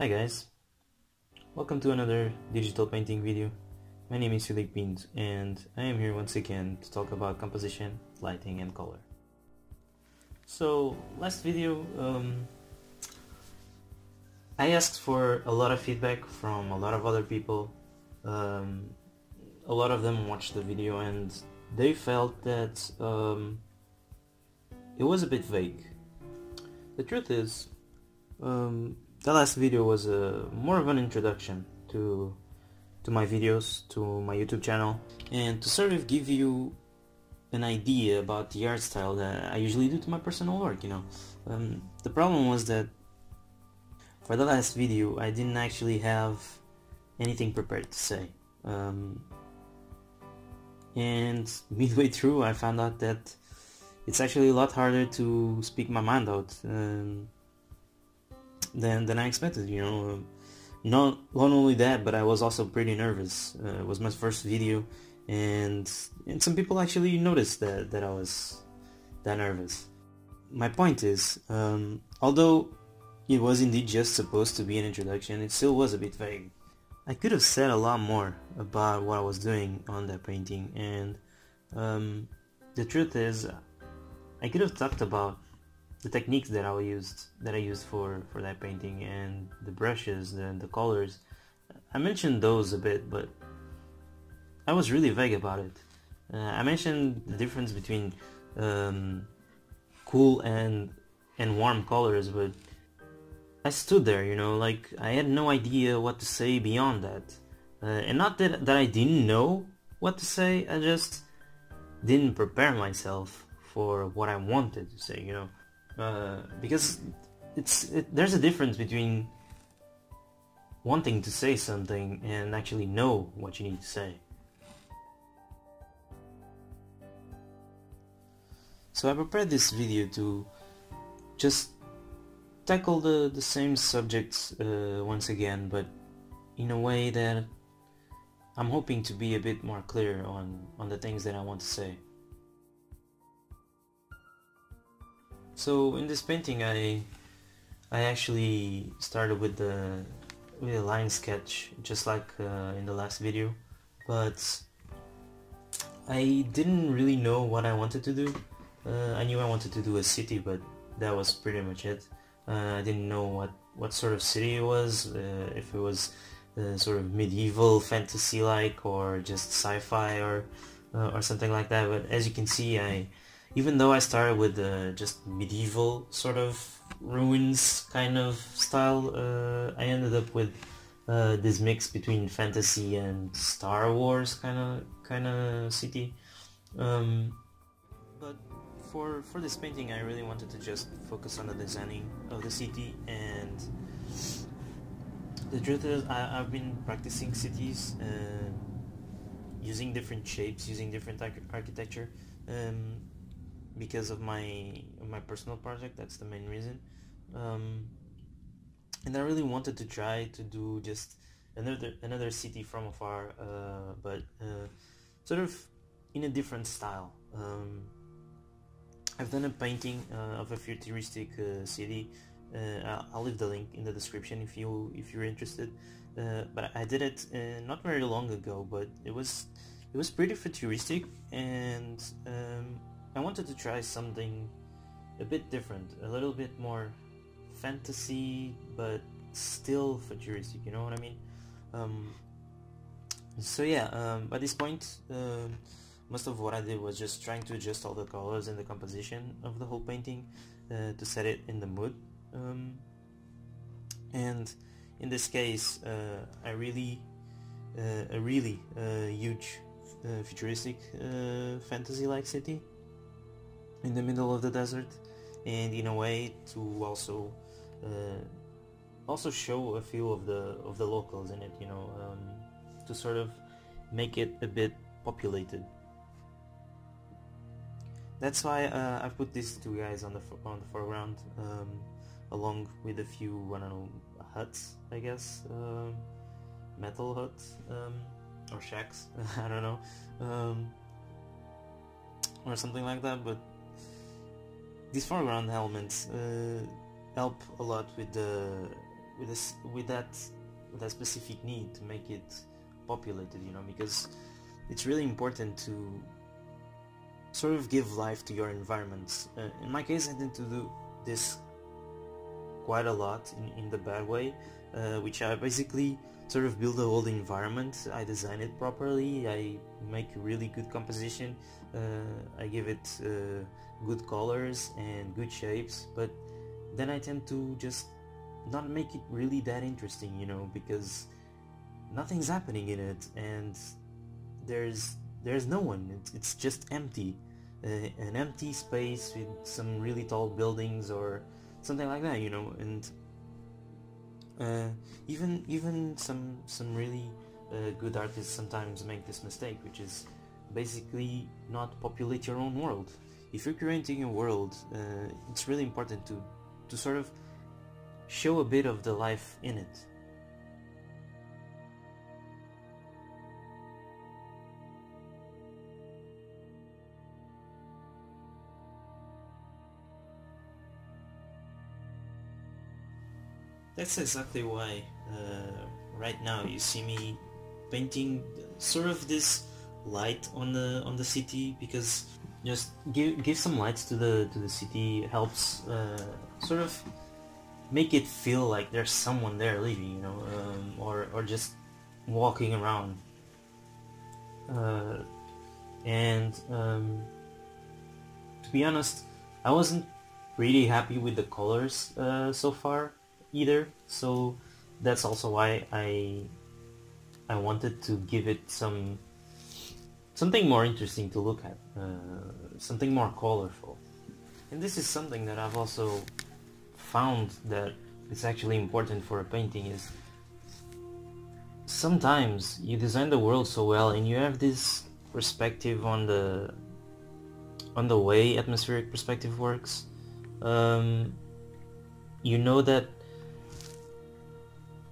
Hi guys, welcome to another digital painting video. My name is Filipe Pinto and I am here once again to talk about composition, lighting and color. So last video um, I asked for a lot of feedback from a lot of other people. Um, a lot of them watched the video and they felt that um, it was a bit vague. The truth is, um, the last video was a more of an introduction to to my videos, to my YouTube channel, and to sort of give you an idea about the art style that I usually do to my personal work, you know. Um, the problem was that for the last video I didn't actually have anything prepared to say. Um, and midway through I found out that it's actually a lot harder to speak my mind out. Um, than than I expected. You know, not not only that, but I was also pretty nervous. Uh, it was my first video, and and some people actually noticed that that I was that nervous. My point is, um, although it was indeed just supposed to be an introduction, it still was a bit vague. I could have said a lot more about what I was doing on that painting, and um, the truth is, I could have talked about the techniques that I used that I used for for that painting and the brushes the the colors. I mentioned those a bit but I was really vague about it. Uh, I mentioned the difference between um, cool and and warm colors but I stood there you know like I had no idea what to say beyond that. Uh, and not that that I didn't know what to say I just didn't prepare myself for what I wanted to say you know uh, because it's it, there's a difference between wanting to say something and actually know what you need to say. So I prepared this video to just tackle the, the same subjects uh, once again, but in a way that I'm hoping to be a bit more clear on, on the things that I want to say. So in this painting I I actually started with the with a line sketch just like uh, in the last video but I didn't really know what I wanted to do. Uh, I knew I wanted to do a city but that was pretty much it. Uh, I didn't know what, what sort of city it was, uh, if it was uh, sort of medieval fantasy like or just sci-fi or uh, or something like that but as you can see I even though I started with uh, just medieval sort of ruins kind of style, uh, I ended up with uh, this mix between fantasy and Star Wars kind of kind of city. Um, but for for this painting, I really wanted to just focus on the designing of the city and. The truth is, I, have been practicing cities, uh, using different shapes, using different architecture, um, because of my my personal project. That's the main reason. Um, and I really wanted to try to do just another another city from afar, uh, but uh, sort of in a different style. Um, I've done a painting uh, of a futuristic uh, city. Uh, I'll leave the link in the description if you if you're interested. Uh, but I did it not very long ago, but it was it was pretty futuristic and um, I wanted to try something a bit different, a little bit more fantasy, but still futuristic, you know what I mean? Um, so yeah, um, at this point, uh, most of what I did was just trying to adjust all the colors and the composition of the whole painting uh, to set it in the mood. Um, and in this case, uh, I really, uh, a really uh, huge uh, futuristic fantasy-like city in the middle of the desert and in a way to also uh, also show a few of the of the locals in it you know um, to sort of make it a bit populated. That's why uh, I put these two guys on the on the foreground um, along with a few I don't know huts I guess um, metal huts um, or shacks I don't know um, or something like that but these foreground elements uh, help a lot with the with this with that with that specific need to make it populated you know because it's really important to sort of give life to your environments. Uh, in my case I tend to do this quite a lot in, in the bad way uh, which I basically sort of build a whole environment. I design it properly. I make really good composition. Uh, I give it uh, good colors and good shapes but then I tend to just not make it really that interesting you know because nothing's happening in it and there's there's no one. It's, it's just empty. Uh, an empty space with some really tall buildings or something like that you know and uh, even even some some really uh, good artists sometimes make this mistake which is basically not populate your own world. If you're creating a world uh, it's really important to to sort of show a bit of the life in it That's exactly why uh, right now you see me painting sort of this light on the on the city because just give give some lights to the to the city helps uh, sort of make it feel like there's someone there living, you know, um, or or just walking around. Uh, and um, to be honest, I wasn't really happy with the colors uh, so far either. So that's also why I I wanted to give it some something more interesting to look at, uh, something more colorful. And this is something that I've also found that it's actually important for a painting is sometimes you design the world so well and you have this perspective on the on the way atmospheric perspective works um, you know that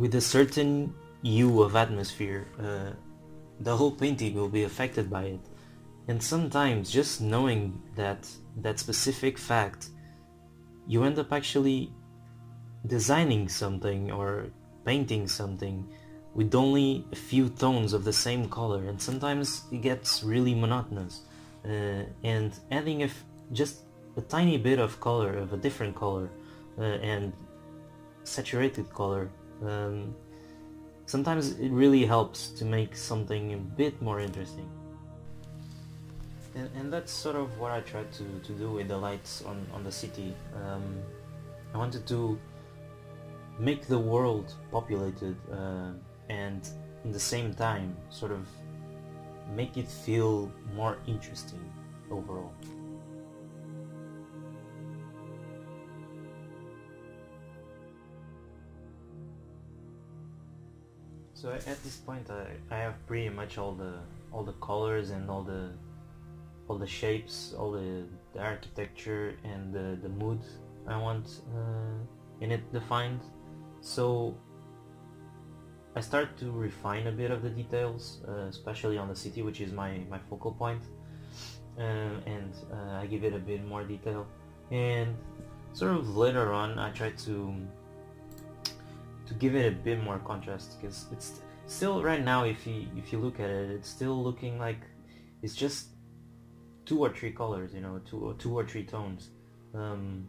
with a certain hue of atmosphere, uh, the whole painting will be affected by it. And sometimes just knowing that that specific fact, you end up actually designing something or painting something with only a few tones of the same color and sometimes it gets really monotonous uh, and adding just a tiny bit of color of a different color uh, and saturated color um, sometimes it really helps to make something a bit more interesting. And, and that's sort of what I tried to, to do with the lights on, on the city. Um, I wanted to make the world populated uh, and in the same time sort of make it feel more interesting overall. So at this point, I, I have pretty much all the all the colors and all the all the shapes, all the, the architecture and the, the mood I want uh, in it defined. So I start to refine a bit of the details, uh, especially on the city, which is my, my focal point, uh, and uh, I give it a bit more detail. And sort of later on, I try to to give it a bit more contrast because it's still right now if you if you look at it it's still looking like it's just two or three colors you know two or two or three tones. Um,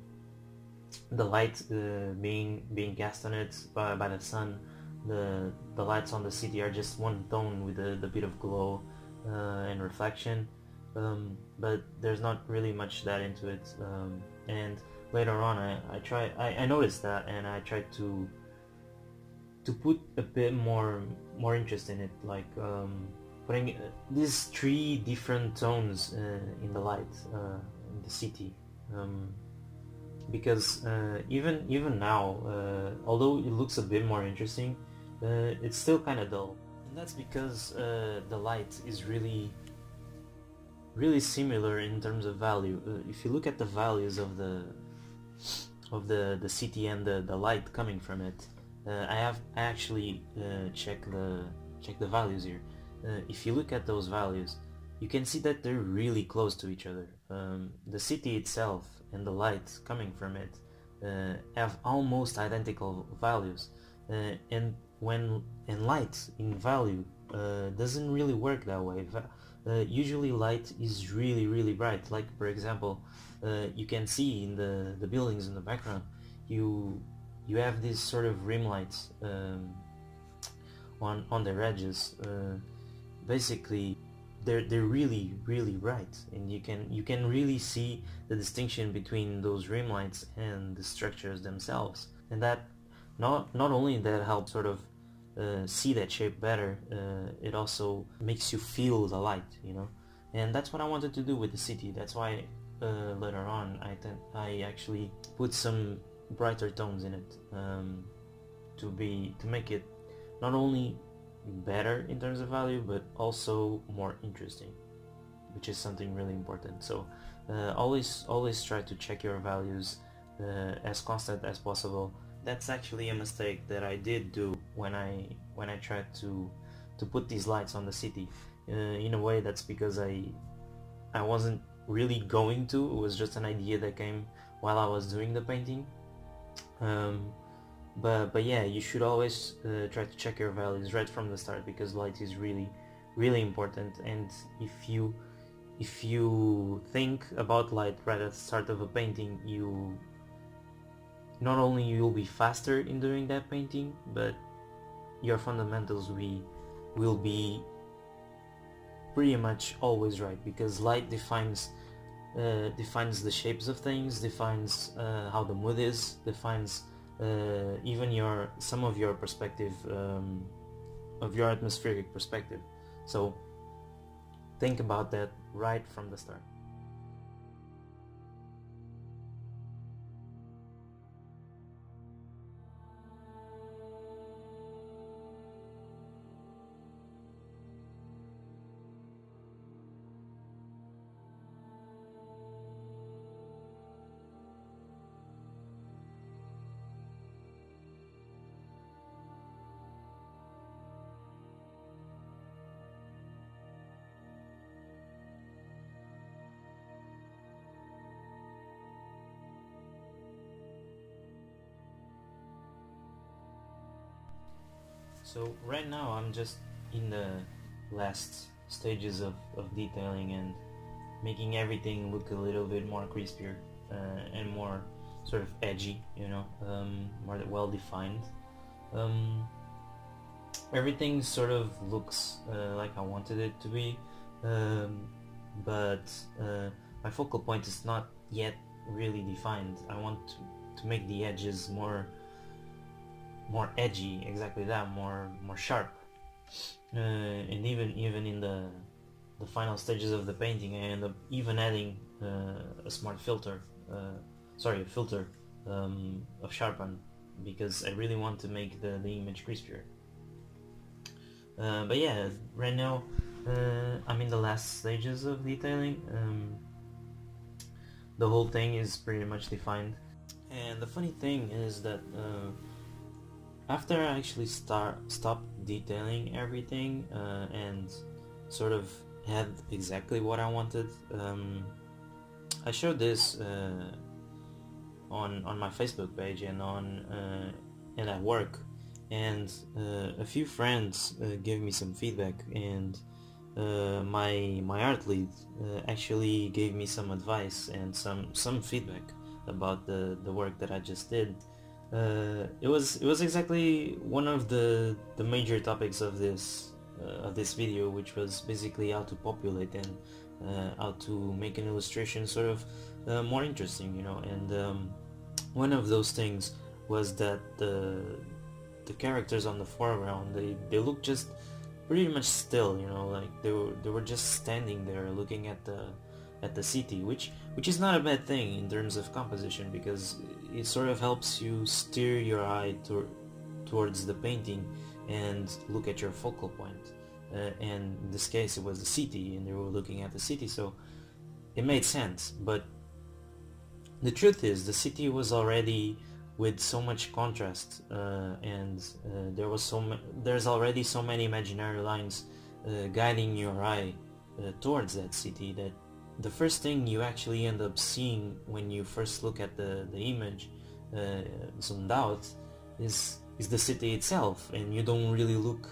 the light uh, being being cast on it by, by the sun the the lights on the city are just one tone with a, the bit of glow uh, and reflection. Um, but there's not really much that into it um, and later on I, I try I, I noticed that and I tried to to put a bit more more interest in it like um, putting uh, these three different tones uh, in the light uh, in the city. Um, because uh, even even now uh, although it looks a bit more interesting uh, it's still kind of dull. And that's because the light is really really similar in terms of value. If you look at the values of the of the the city and the, the light coming from it uh, I have actually uh, checked the check the values here. Uh, if you look at those values, you can see that they're really close to each other. Um, the city itself and the light coming from it uh, have almost identical values uh, and when in light in value uh, doesn't really work that way uh, usually light is really really bright like for example you can see in the the buildings in the background you you have these sort of rim lights um, on on their edges uh, basically they're they're really really bright. And you can you can really see the distinction between those rim lights and the structures themselves. And that not not only that helps sort of uh, see that shape better uh, it also makes you feel the light you know? And that's what I wanted to do with the city. That's why uh, later on I I actually put some brighter tones in it um, to be to make it not only better in terms of value but also more interesting which is something really important. So uh, always always try to check your values uh, as constant as possible. That's actually a mistake that I did do when I when I tried to to put these lights on the city uh, in a way that's because I I wasn't really going to. It was just an idea that came while I was doing the painting um, but but yeah you should always uh, try to check your values right from the start because light is really really important. And if you if you think about light right at the start of a painting you not only you'll be faster in doing that painting but your fundamentals we will be pretty much always right because light defines uh, defines the shapes of things defines uh, how the mood is defines uh, even your some of your perspective um, of your atmospheric perspective. So think about that right from the start So right now I'm just in the last stages of, of detailing and making everything look a little bit more crispier uh, and more sort of edgy, you know, um, more well defined. Um, everything sort of looks uh, like I wanted it to be, um, but uh, my focal point is not yet really defined. I want to, to make the edges more more edgy, exactly that, more more sharp. Uh, and even even in the the final stages of the painting, I end up even adding uh, a smart filter, uh, sorry, a filter um, of sharpen because I really want to make the, the image crispier. Uh, but yeah, right now uh, I'm in the last stages of detailing. Um, the whole thing is pretty much defined. And the funny thing is that uh, after I actually start stopped detailing everything uh, and sort of had exactly what I wanted, um, I showed this uh, on on my Facebook page and on uh, and at work, and uh, a few friends uh, gave me some feedback, and uh, my my art lead actually gave me some advice and some some feedback about the the work that I just did uh, it was it was exactly one of the the major topics of this uh, of this video, which was basically how to populate and uh, how to make an illustration sort of uh, more interesting, you know. And um, one of those things was that the the characters on the foreground they they look just pretty much still, you know, like they were they were just standing there looking at the at the city, which which is not a bad thing in terms of composition because it sort of helps you steer your eye to, towards the painting and look at your focal point. Uh, and in this case, it was the city, and they were looking at the city, so it made sense. But the truth is, the city was already with so much contrast, uh, and uh, there was so ma- there's already so many imaginary lines uh, guiding your eye uh, towards that city that the first thing you actually end up seeing when you first look at the, the image uh, zoomed out is is the city itself, and you don't really look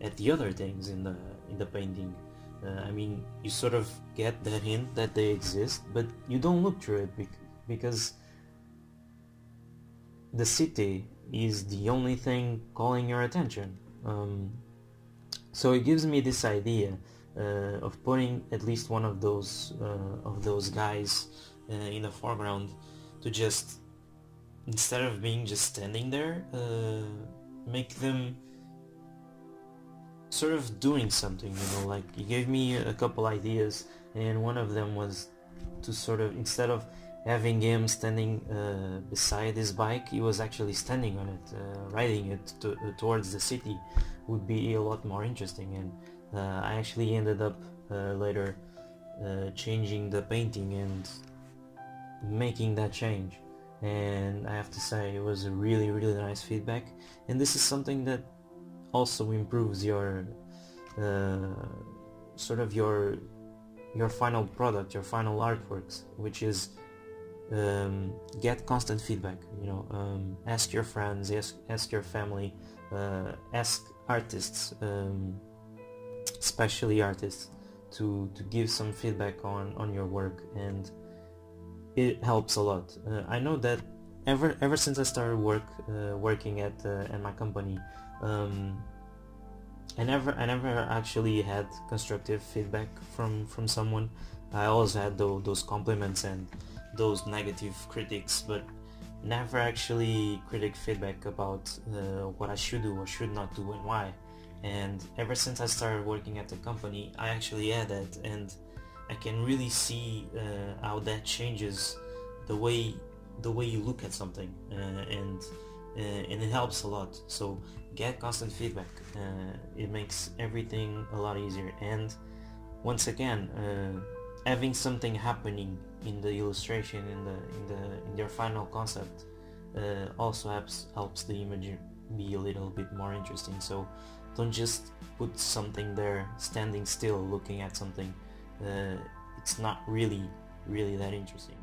at the other things in the in the painting. Uh, I mean, you sort of get the hint that they exist, but you don't look through it bec- because the city is the only thing calling your attention. Um, so it gives me this idea uh, of putting at least one of those uh, of those guys uh, in the foreground to just instead of being just standing there, uh, make them sort of doing something. You know, like you gave me a couple ideas, and one of them was to sort of instead of having him standing uh, beside his bike, he was actually standing on it, uh, riding it to, uh, towards the city, would be a lot more interesting. And uh, I actually ended up uh, later uh, changing the painting and making that change. And I have to say, it was a really, really nice feedback. And this is something that also improves your sort of your your final product, your final artworks, which is um, get constant feedback you know um, ask your friends ask, ask your family uh, ask artists um, especially artists to to give some feedback on on your work and it helps a lot uh, I know that ever ever since I started work uh, working at uh, at my company um, I never I never actually had constructive feedback from from someone I always had those, those compliments and those negative critics, but never actually critic feedback about uh, what I should do or should not do and why. And ever since I started working at the company, I actually added and I can really see uh, how that changes the way the way you look at something, uh, and uh, and it helps a lot. So get constant feedback. Uh, it makes everything a lot easier. And once again uh, having something happening in the illustration in the in the in their final concept uh, also helps helps the image be a little bit more interesting so don't just put something there standing still looking at something. Uh, it's not really really that interesting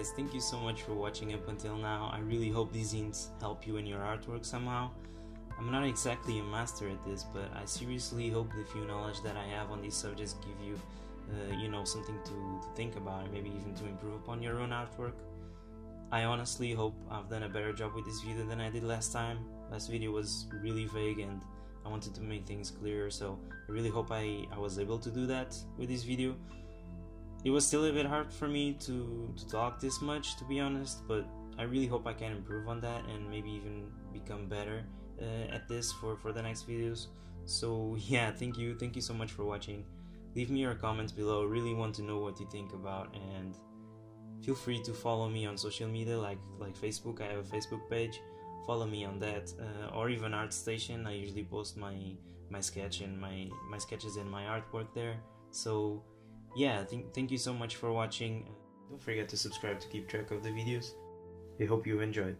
guys, thank you so much for watching up until now. I really hope these hints help you in your artwork somehow. I'm not exactly a master at this, but I seriously hope the few knowledge that I have on these subjects give you, uh, you know, something to, to think about and maybe even to improve upon your own artwork. I honestly hope I've done a better job with this video than I did last time. Last video was really vague and I wanted to make things clearer, so I really hope I, I was able to do that with this video it was still a bit hard for me to, to talk this much to be honest but i really hope i can improve on that and maybe even become better uh, at this for, for the next videos. So yeah thank you thank you so much for watching. Leave me your comments below. Really want to know what you think about and feel free to follow me on social media like like facebook. I have a facebook page. Follow me on that uh, or even artstation i usually post my my sketch and my my sketches and my artwork there. So yeah, th- thank you so much for watching. Don't forget to subscribe to keep track of the videos. I hope you enjoyed.